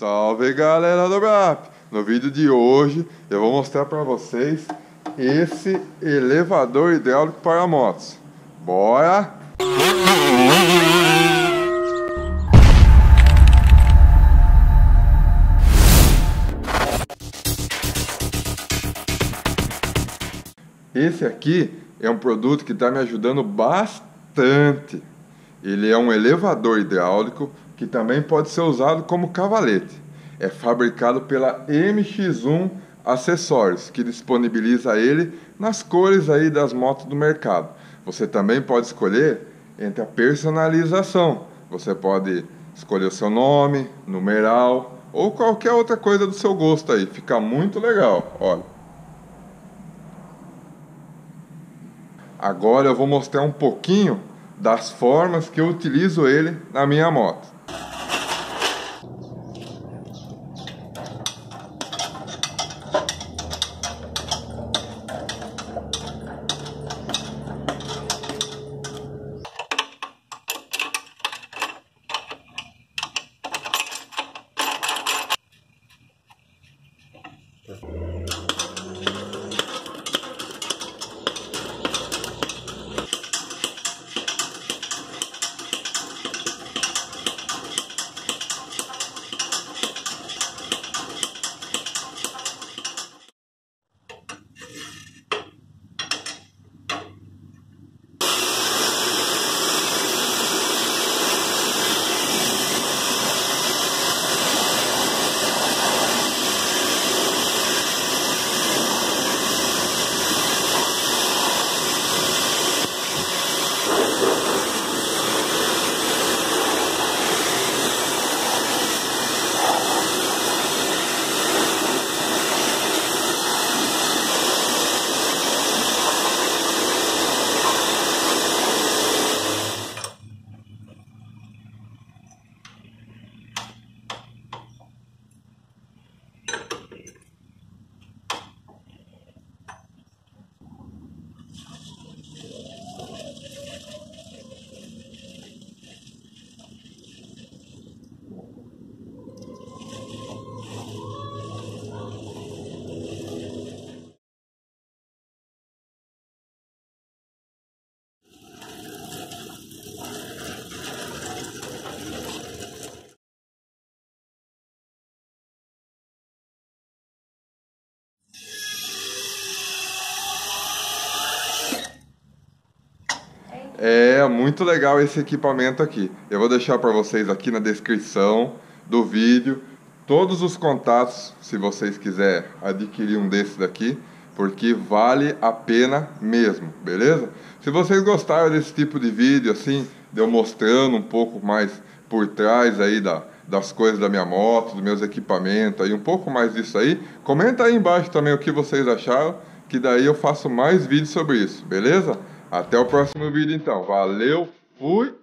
Salve galera do BRAP! No vídeo de hoje eu vou mostrar para vocês esse elevador hidráulico para motos. Bora! Esse aqui é um produto que está me ajudando bastante. Ele é um elevador hidráulico que também pode ser usado como cavalete. É fabricado pela MX1 Acessórios, que disponibiliza ele nas cores aí das motos do mercado. Você também pode escolher entre a personalização. Você pode escolher o seu nome, numeral ou qualquer outra coisa do seu gosto aí. Fica muito legal, olha. Agora eu vou mostrar um pouquinho das formas que eu utilizo ele na minha moto. Yeah. É muito legal esse equipamento aqui. Eu vou deixar para vocês aqui na descrição do vídeo todos os contatos, se vocês quiserem adquirir um desses daqui, porque vale a pena mesmo, beleza? Se vocês gostaram desse tipo de vídeo assim, de eu mostrando um pouco mais por trás aí da, das coisas da minha moto, dos meus equipamentos, aí um pouco mais disso aí, comenta aí embaixo também o que vocês acharam, que daí eu faço mais vídeos sobre isso, beleza? Até o próximo vídeo então. Valeu, fui!